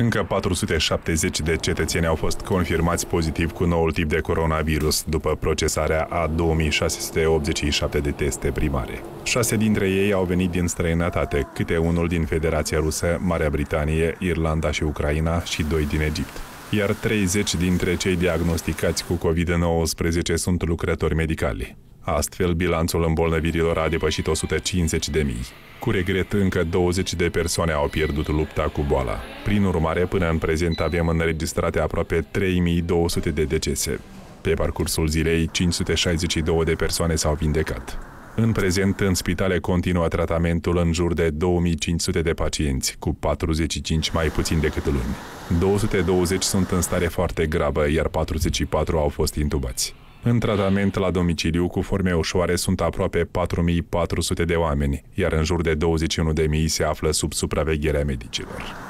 Încă 470 de cetățeni au fost confirmați pozitiv cu noul tip de coronavirus după procesarea a 2687 de teste primare. Șase dintre ei au venit din străinătate, câte unul din Federația Rusă, Marea Britanie, Irlanda și Ucraina și doi din Egipt iar 30 dintre cei diagnosticați cu COVID-19 sunt lucrători medicali. Astfel, bilanțul îmbolnăvirilor a depășit 150 de mii. Cu regret, încă 20 de persoane au pierdut lupta cu boala. Prin urmare, până în prezent avem înregistrate aproape 3200 de decese. Pe parcursul zilei, 562 de persoane s-au vindecat. În prezent, în spitale continuă tratamentul în jur de 2500 de pacienți, cu 45 mai puțin decât luni. 220 sunt în stare foarte gravă, iar 44 au fost intubați. În tratament la domiciliu cu forme ușoare sunt aproape 4400 de oameni, iar în jur de 21.000 se află sub supravegherea medicilor.